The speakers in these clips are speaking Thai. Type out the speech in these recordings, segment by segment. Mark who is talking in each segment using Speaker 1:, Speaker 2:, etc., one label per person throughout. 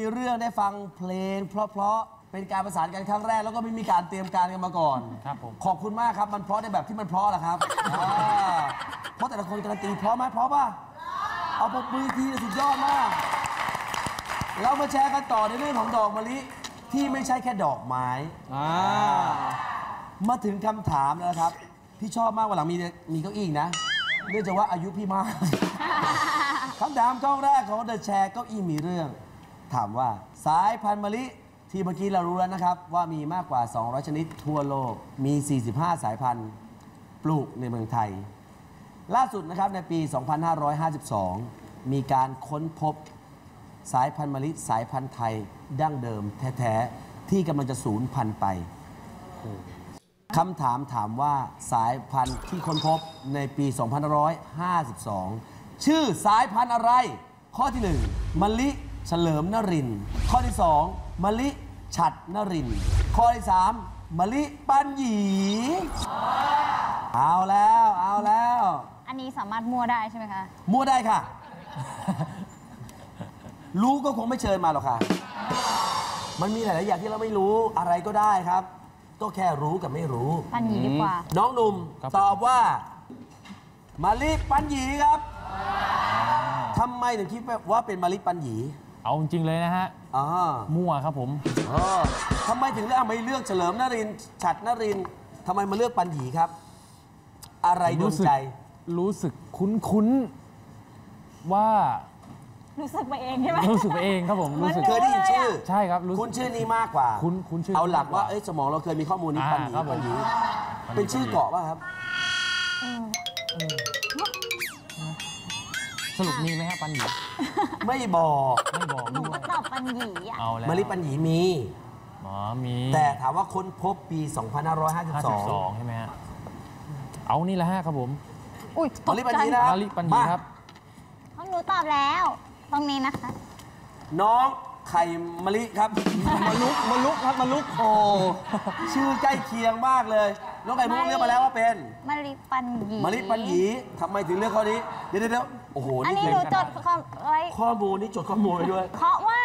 Speaker 1: มีเรื่องได้ฟังเพลง เพราะๆเป็นการประสานกันครั้งแรกแล้วก็ไม่มีการเตรียมการกันมาก่อน
Speaker 2: ครับผม
Speaker 1: ขอบคุณมากครับ มันเพราะในแบบที่มันเพราะแหละครับอ่าเพราะแต่ละคนการันตีเพราะไหมเพราะป่ะเอาปรบมืออีกทีสุดยอดมาก เรามาแชร์กันต่อในเรื่องของดอกมะลิที่ไม่ใช่แค่ดอกไม้
Speaker 3: อ่า
Speaker 1: มาถึงคำถามแล้วนะครับ พี่ชอบมากวันหลังมีมีเก้าอี้อีกนะ เนื่องจากว่าอายุพี่มาก คำถามข้อแรกของ The Share เก้าอี้มีเรื่อง ถามว่าสายพันธุ์มะลิที่เมื่อกี้เรารู้แล้วนะครับ ว่ามีมากกว่า 200 ชนิดทั่วโลก มี 45 สายพันธุ์ปลูกในเมืองไทย ล่าสุดนะครับในปี 2552 มีการค้นพบสายพันธุ์มะลิสายพันธุ์ไทยดั้งเดิมแท้ๆ ที่กำลังจะสูญพันธุ์ไปคำถามถามว่าสายพันธุ์ที่ค้นพบในปี 2552 ชื่อสายพันธุ์อะไร ข้อที่ 1มะลิ เฉลิมนรินทร์ข้อที่2มะลิฉัดนรินทร์ข้อที่3มะลิปันหยีเอาแล้วเอาแล้ว
Speaker 4: อันนี้สามารถมั่วได้ใช่ไหมคะ
Speaker 1: มั่วได้ค่ะ รู้ก็คงไม่เชิญมาหรอกค่ะ มันมีหลายๆอย่างที่เราไม่รู้อะไรก็ได้ครับ ก็แค่รู้กับไม่รู้
Speaker 4: ปันหยีดีกว่า
Speaker 1: น้องหนุ่ม
Speaker 2: ครับ
Speaker 1: ตอบว่ามาลิปันหยีครับทำไมถึงคิดว่าเป็นมาลิปันหยี
Speaker 2: เอาจริงๆเลยนะฮะ
Speaker 1: อ๋อ
Speaker 2: มั่วครับผม
Speaker 1: อ๋อทำไมถึงเลือกไม่เลือกเฉลิมนรินทร์ฉัดนรินทร์ทำไมมาเลือกปันหยีครับ อะไรโด
Speaker 2: รู้
Speaker 1: น
Speaker 2: สึก
Speaker 1: ใจ
Speaker 2: รู้สึกคุ้นๆว่า
Speaker 4: รู้สึกไปเองใช่ไหม
Speaker 2: รู้สึกไปเองครับผมรู้สึก
Speaker 1: เคยได้ยินชื่อ
Speaker 2: ใช่ครับรู้สึ
Speaker 1: คุ้
Speaker 2: ก
Speaker 1: นชื่อนี้มากกว่า
Speaker 2: คุ้นคุ้นชื่อ
Speaker 1: เอาหลักว่า
Speaker 2: มากกว่า
Speaker 1: เอ้ยสมองเราเคยมีข้อมูลนี้
Speaker 2: อ่า
Speaker 1: ปันหยี
Speaker 2: ครับผม
Speaker 1: ปันหยี
Speaker 2: ปันหยี
Speaker 1: เป็นชื่อเกาะป่ะครับ
Speaker 2: สรุปมีไหมฮะปันหยี
Speaker 1: ไม่บอก
Speaker 2: ไม่บอก
Speaker 4: หนู
Speaker 2: ด้วย
Speaker 4: ก็ตอบปันหยีอะ
Speaker 2: เอาแล้ว
Speaker 1: มาลิปันหยีมี
Speaker 2: อ๋อมี
Speaker 1: แต่ถามว่าค้นพบปี
Speaker 2: 52
Speaker 1: 2552
Speaker 2: ใช่ไหมฮะเอานี่แหละฮะครับผม
Speaker 4: อุ้ยต
Speaker 1: มากลิปัน
Speaker 4: ใจ
Speaker 1: หยีนะ
Speaker 2: มาลิปันหยีครับ
Speaker 4: ของหนูตอบแล้ว ตรงนี้นะคะ
Speaker 1: น้องไข่มะลิครับ
Speaker 3: มาลุกมาลุกครับมาลุก
Speaker 1: โอ้ชื่อใกล้เคียงมากเลย น้องไข่มุกเลือกมาแล้วว่าเป็น
Speaker 4: มะลิปันหยี
Speaker 1: มะลิปันหยีทำไมถึงเลือกข้อนี้ เดี๋ยวเดี๋ยวเดี๋ยวโอ้โห
Speaker 4: อันนี้
Speaker 1: นี่
Speaker 4: หนู
Speaker 1: เป็น
Speaker 4: จดข้อไว้
Speaker 1: ข้อมูลนี่จดข้อมูลไว้ด้วย
Speaker 4: เพราะว่า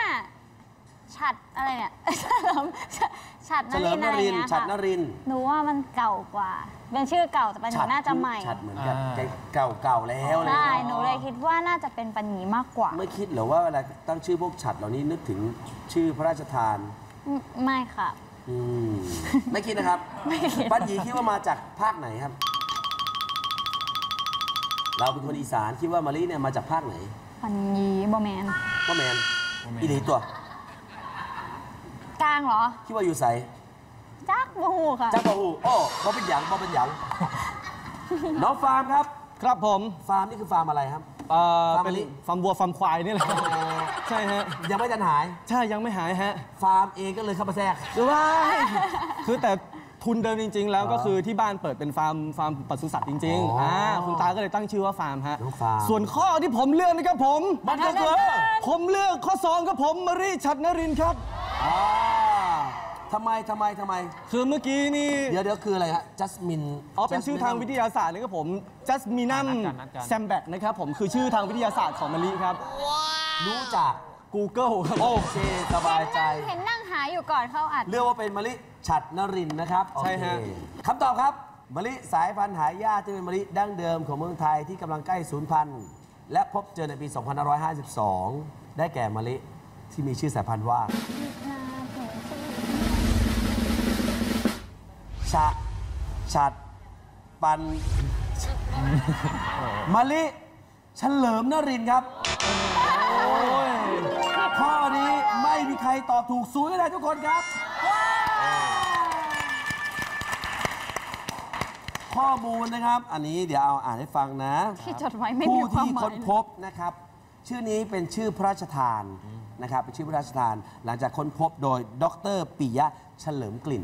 Speaker 4: ฉัดอะไรเนี่ย เฉลิมฉัดน
Speaker 1: เฉลิ
Speaker 4: ริ
Speaker 1: ม
Speaker 4: นท
Speaker 1: น
Speaker 4: ร์อะไร
Speaker 1: รินทร์
Speaker 4: เงี้ย
Speaker 1: ฉัด
Speaker 4: ค่ะ
Speaker 1: นรินทร์
Speaker 4: หนูว่ามันเก่ากว่า เป็นชื่อเก่าแต่ปันหยีน่าจะใหม่
Speaker 1: ฉัดเหมือนกับ
Speaker 2: อ่า
Speaker 1: เก่าเก่าๆแล้วเลย
Speaker 4: ใช่หนูเลยคิดว่าน่าจะเป็นปันหยีมากกว่า
Speaker 1: ไม่คิดเหรอว่าเวลาตั้งชื่อพวกฉัดเหล่านี้นึกถึงชื่อพระราชทาน
Speaker 4: อืมไม่ค่ะ
Speaker 1: อืม ไม่คิดนะครับ
Speaker 4: ไม่คิด
Speaker 1: ปันหยีคิดว่ามาจากภาคไหนครับ เราเป็นคนอีสานคิดว่ามะลิเนี่ยมาจากภาคไหน
Speaker 4: ปันหยีบอแมน
Speaker 1: ก็แมน
Speaker 2: บ่แม่น
Speaker 1: อีหลีตัว
Speaker 4: กลางเหรอ
Speaker 1: คิดว่าอยู่ใส
Speaker 4: จักบูค่ะ
Speaker 1: จ้าบอหูโอ้บอเป็นหยังบอเป็นหยัง น้องฟาร์มครับ
Speaker 3: ครับผม
Speaker 1: ฟาร์มนี่คือฟาร์มอะไรครับ
Speaker 3: เอ่อ
Speaker 1: ฟาร์ม
Speaker 3: เป็น
Speaker 1: มะลิ
Speaker 3: ฟาร์มวัวฟาร์มควายนี่แหละใช่ฮะ
Speaker 1: ยังไม่ทันหาย
Speaker 3: ใช่ยังไม่หายฮะ
Speaker 1: ฟาร์มเองก็เลยเข้ามาแทรก
Speaker 3: หรือว่าคือแต่ทุนเดิมจริง ๆ แล้ว
Speaker 1: อ๋อ
Speaker 3: ก็คือที่บ้านเปิดเป็นฟาร์มฟาร์มปศุสัตว์จริง
Speaker 1: อ๋ออ่
Speaker 3: ๆอ่าคุณตาก็เลยตั้งชื่อว่าฟาร์มฮะ
Speaker 1: น้องฟาร์ม
Speaker 3: ส่วนข้อที่ผมเลือกนะครับผม
Speaker 1: มันก็คือ
Speaker 3: ผมเลือกข้อสองครับผมมารีชัดนรินทร์ครับ
Speaker 1: อ่า ทำไมทำไมทำไม
Speaker 3: คือเมื่อกี้นี่
Speaker 1: เดี๋ยวเดี๋ยวคืออะไรฮะจัสมิน
Speaker 3: อ๋อ เป็นชื่อทางวิทยาศาสตร์นะครับผมจัสมินัม
Speaker 2: นัดกันนัดกัน
Speaker 3: แซมแบกนะครับผม คือชื่อทางวิทยาศาสตร์ของมะลิครับ
Speaker 1: รู้จัก
Speaker 3: Google ครับ
Speaker 1: โอเค สบายใจ
Speaker 4: เห็นนั่งหาอยู่ก่อนเข้าอัด
Speaker 1: เรียกว่าเป็นมะลิฉัดนรินทร์นะครับ
Speaker 3: ใช่ฮะ
Speaker 1: โอเคคำตอบครับมะลิสายพันธุ์หายากที่เป็นมะลิดั้งเดิมของเมืองไทยที่กำลังใกล้สูญพันธุ์และพบเจอในปี 2552 ได้แก่มะลิที่มีชื่อสายพันธุ์ว่า ชะฉัดปันมะลิเฉลิมนรินทร์ครับข้อนี้ไม่มีใครตอบถูกศูนย์เลยทุกคนครับ ข้อมูลนะครับ อันนี้เดี๋ยวเอาอ่านให้ฟังนะ
Speaker 4: ที่จดไว้ไม่มี
Speaker 1: ผู้
Speaker 4: ความ
Speaker 1: ที่
Speaker 4: หมา
Speaker 1: ค้
Speaker 4: ย
Speaker 1: นพบนะครับ ชื่อนี้เป็นชื่อพระราชทานนะครับเป็นชื่อพระราชทาน หลังจากค้นพบโดยดรปิยะเฉลิมกลิ่น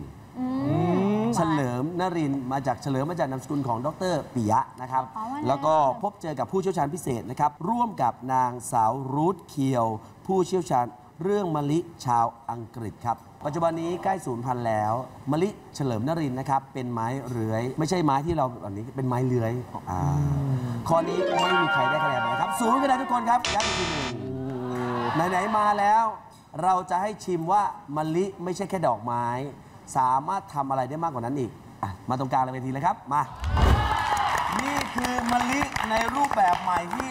Speaker 1: เฉลิมนรินทร์มาจากเฉลิมมาจากนามสกุลของดรปิยะนะครับ
Speaker 4: อ๋อว่าแล้ว
Speaker 1: แล้วก็พบเจอกับผู้เชี่ยวชาญพิเศษนะครับ ร่วมกับนางสาวรูทเคียว ผู้เชี่ยวชาญเรื่องมะลิชาวอังกฤษครับ ปัจจุบันนี้ใกล้สูญพันธุ์แล้วมะลิเฉลิมนรินทร์นะครับ เป็นไม้เลื้อย ไม่ใช่ไม้ที่เราแบบนี้เป็นไม้เลื้อยอ่าข้อนี้ไม่มีใครได้คะแนนเลยนะครับศูนย์คะแนนทุกคนครับย้ำอีกทีหนึ่ง ไหน ๆ มาแล้ว เราจะให้ชิมว่ามะลิไม่ใช่แค่ดอกไม้ สามารถทำอะไรได้มากกว่านั้นอีกอะมาตรงกลางเลยเวทีเลยครับ มา นี่คือมะลิในรูปแบบใหม่ที่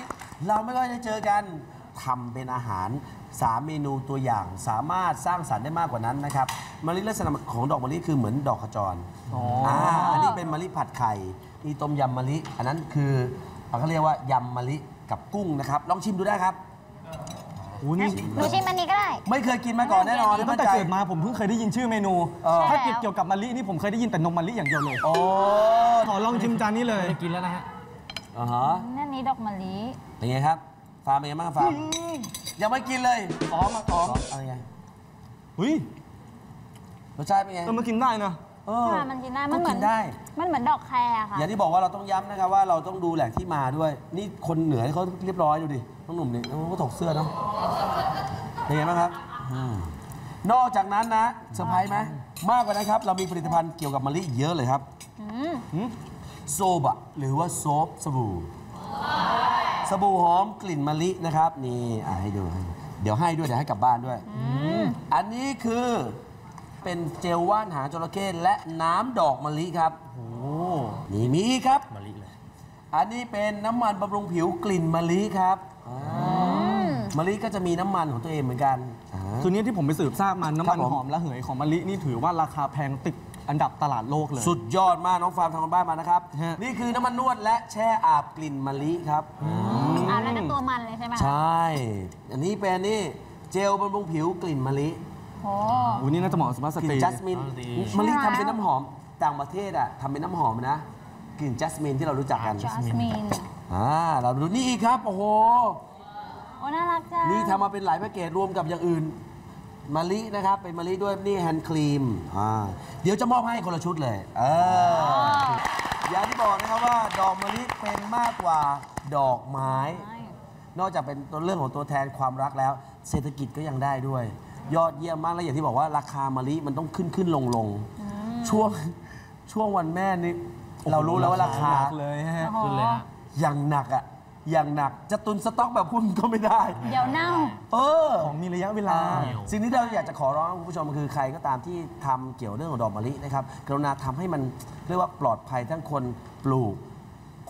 Speaker 1: เราไม่ค่อยได้เจอกันทำเป็นอาหาร3เมนูตัวอย่าง สามารถสร้างสรรค์ได้มากกว่านั้นนะครับมะลิลักษณะของดอกมะลิคือเหมือนดอกขจรอ่าอันนี้เป็นมะลิผัดไข่มีต้มยำมะลิ อันนั้นคือเขาเรียกว่ายำมะลิกับกุ้งนะครับ ลองชิมดูได้ครับ
Speaker 3: โอ้นี่
Speaker 4: หนูชิมอันนี้ก็ได้
Speaker 1: ไม่เคยกินมาก่อนแน่นอน
Speaker 3: ตั้
Speaker 1: มั่
Speaker 3: ง
Speaker 1: น
Speaker 3: แต่
Speaker 1: ใจ
Speaker 3: เกิดมาผมเพิ่งเคยได้ยินชื่อเมนู
Speaker 1: เออ
Speaker 3: ถ้า
Speaker 4: ใช่แล้ว
Speaker 3: เกี่ยวกับมะลินี่ผมเคยได้ยินแต่นมมะลิอย่างเดียวเลย
Speaker 1: โอ้
Speaker 3: ขอลองชิมจานนี้เลย
Speaker 2: ได้กินแล้วนะฮะ
Speaker 1: อ่าฮะ
Speaker 4: นั่นนี้ดอกมะลิ
Speaker 1: เป็นไงครับ ฟาร์มเป็นไงบ้างครับฟาร์มยังไม่กินเลย
Speaker 3: อ๋อมาอ๋อ
Speaker 1: อะไรไง
Speaker 3: อุ้ย
Speaker 1: รสชาติเป็นไง
Speaker 3: เออมากินได้นะ
Speaker 1: เออ
Speaker 4: ค่ะมันกินได้ มันเหมือน
Speaker 1: ก็กินได้
Speaker 4: มันเหมือนดอกแคร์ค่ะ
Speaker 1: อย่างที่บอกว่าเราต้องย้ำนะครับว่าเราต้องดูแหล่งที่มาด้วย นี่คนเหนือเขาเรียบร้อยดูดิน้องหนุ่มเนี่ยเขาถกเสื้อเนาะเป็นไงบ้างครับอืมนอกจากนั้นนะเซอร์ไพรส์ไหมมากกว่านั้นครับ เรามีผลิตภัณฑ์เกี่ยวกับมะลิเยอะเลยครับ
Speaker 4: อืม
Speaker 1: โซบะ หรือว่าโซฟสบู่ สบู่หอมกลิ่นมะลินะครับ นี่อะให้ดูให้ดูเดี๋ยวให้ด้วยเดี๋ยวให้กลับบ้านด้วย อันนี้คือ เป็นเจลว่านหางจระเข้และน้ำดอกมะลิครับ
Speaker 3: โอ้
Speaker 1: นี่มีอีกครับ
Speaker 2: มะลิเลย
Speaker 1: อันนี้เป็นน้ำมันบำรุงผิวกลิ่นมะลิครับอ่ามะลิก็จะมีน้ำมันของตัวเองเหมือนกันอ่า
Speaker 3: คือนี้ที่ผมไปสืบทราบมาน้ำ
Speaker 1: ครั
Speaker 3: มั
Speaker 1: บ
Speaker 3: น
Speaker 1: ผม
Speaker 3: หอมระเหยของมะลินี่ถือว่าราคาแพงติดอันดับตลาดโลกเลย
Speaker 1: สุดยอดมากน้องฟาร์มทำกันบ้านมานะครับ
Speaker 3: ฮะ
Speaker 1: นี่คือน้ำมันนวดและแช่อาบกลิ่นมะลิครับ
Speaker 4: อ่านั่นก็ตัวมันเลยใช่ไหมคะ
Speaker 1: ใช่ อันนี้เป็นนี่เจลบำรุงผิวกลิ่นมะลิ
Speaker 4: โอ้
Speaker 3: อุ้ยนี่น่าจะเหมาะกับสุภาพสตรี
Speaker 1: กลิ่น jasmine
Speaker 2: ดี
Speaker 1: มะลิ
Speaker 4: ใช่
Speaker 1: ทำเป็นน้ำหอมต่างประเทศอะทำเป็นน้ำหอมนะกลิ่น jasmine ที่เรารู้จักกัน
Speaker 4: jasmine
Speaker 1: อ่าเราดูนี่อีกครับโอ้โห
Speaker 4: โอ้น่ารักจัง
Speaker 1: นี่ทำมาเป็นหลายแพ็กเกจรวมกับอย่างอื่นมะลินะครับเป็นมะลิด้วยนี่ hand cream อ่าเดี๋ยวจะมอบให้คนละชุดเลยเอออย่างที่บอกนะครับว่าดอกมะลิเป็นมากกว่าดอกไม้ นอกจากเป็นตัวเรื่องของตัวแทนความรักแล้ว เศรษฐกิจก็ยังได้ด้วย ยอดเยี่ยมมากแล้วอย่างที่บอกว่าราคามะลิมันต้องขึ้นขึ้นลงลงช่วงช่วงวันแม่นี่เรารู้แล้วว่าราคา
Speaker 3: หนักเลยฮะ
Speaker 4: โอ้โห
Speaker 2: ขึ้นเลยฮะ
Speaker 1: อย่างหนักอะอย่างหนักจะตุนสต็อกแบบคุณก็ไม่ได้
Speaker 4: เดี๋ยวเน่า
Speaker 1: เออ
Speaker 3: ของมีระยะเวลา
Speaker 1: สิ่งที่เราอยากจะขอร้องคุณผู้ชมคือใครก็ตามที่ทำเกี่ยวเรื่องของดอกมะลินะครับ กรุณาทำให้มันเรียกว่าปลอดภัยทั้งคนปลูก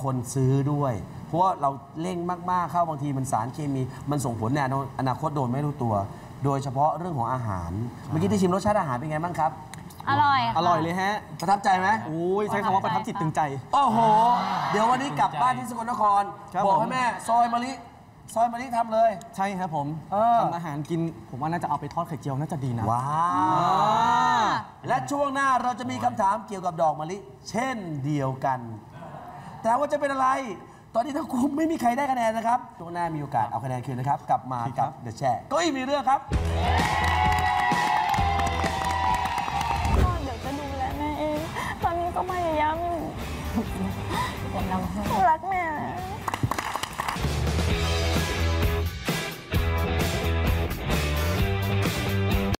Speaker 1: คนซื้อด้วย เพราะว่าเราเร่งมาก ๆ เข้าบางทีมันสารเคมี มันส่งผลในอนาคตโดยไม่รู้ตัว โดยเฉพาะเรื่องของอาหาร เมื่อกี้ได้ชิมรสชาติอาหารเป็นไงบ้างครับ
Speaker 4: อร่อยค่ะ
Speaker 3: อร่อยเลยฮะ
Speaker 1: ประทับใจไหม
Speaker 3: โอ้ยใช้คำว่าประทับจิตตึงใจ
Speaker 1: โอ้โห เดี๋ยววันนี้กลับบ้านที่สกลนคร
Speaker 3: ครับ
Speaker 1: บอก
Speaker 3: ผม
Speaker 1: ให้แม่ซอยมะลิซอยมะลิทำเลย
Speaker 3: ใช่ครับผม
Speaker 1: เออ
Speaker 3: ทำอาหารกิน ผมว่าน่าจะเอาไปทอดไข่เจียวน่าจะดีนะ
Speaker 1: ว้าวและช่วงหน้าเราจะมีคำถามเกี่ยวกับดอกมะลิ เช่นเดียวกัน แต่ว่าจะเป็นอะไร ตอนนี้ทั้งคู่ไม่มีใครได้คะแนนนะครับช่วงหน้ามีโอกาสเอาคะแนนคืนนะครับ กลับมา
Speaker 3: ครั
Speaker 1: กับบเดอะแชร์ก็อีกมีเรื่องครับ
Speaker 4: พ่อเดี๋ยวจะดูแลแม่เอง ตอนนี้ก็พยายามอยู่เดี๋ยวเรารัก